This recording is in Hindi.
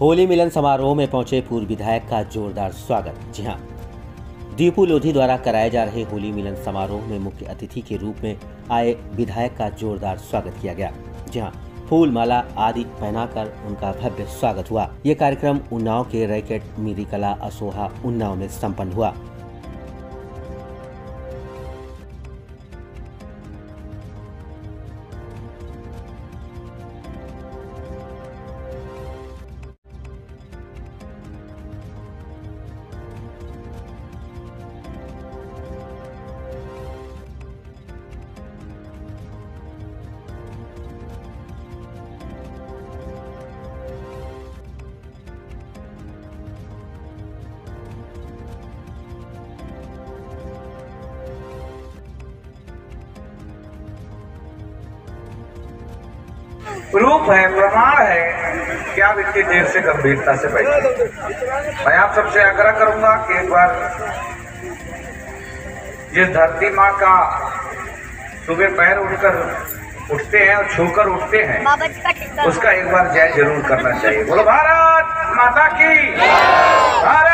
होली मिलन समारोह में पहुँचे पूर्व विधायक का जोरदार स्वागत। जी हाँ। दीपू लोधी द्वारा कराए जा रहे होली मिलन समारोह में मुख्य अतिथि के रूप में आए विधायक का जोरदार स्वागत किया गया। जी हाँ फूल माला आदि पहनाकर उनका भव्य स्वागत हुआ। ये कार्यक्रम उन्नाव के रैकेट मीरी कला असोहा, उन्नाव में सम्पन्न हुआ। प्रूफ है प्रमाण है। कि आप इतनी देर से गंभीरता से बैठे मैं आप सबसे आग्रह करूँगा कि एक बार जिस धरती माँ का सुबह पैर उठकर उठते हैं और छूकर उठते हैं उसका एक बार जय ज़रूर करना चाहिए। बोलो भारत माता की भारत माता की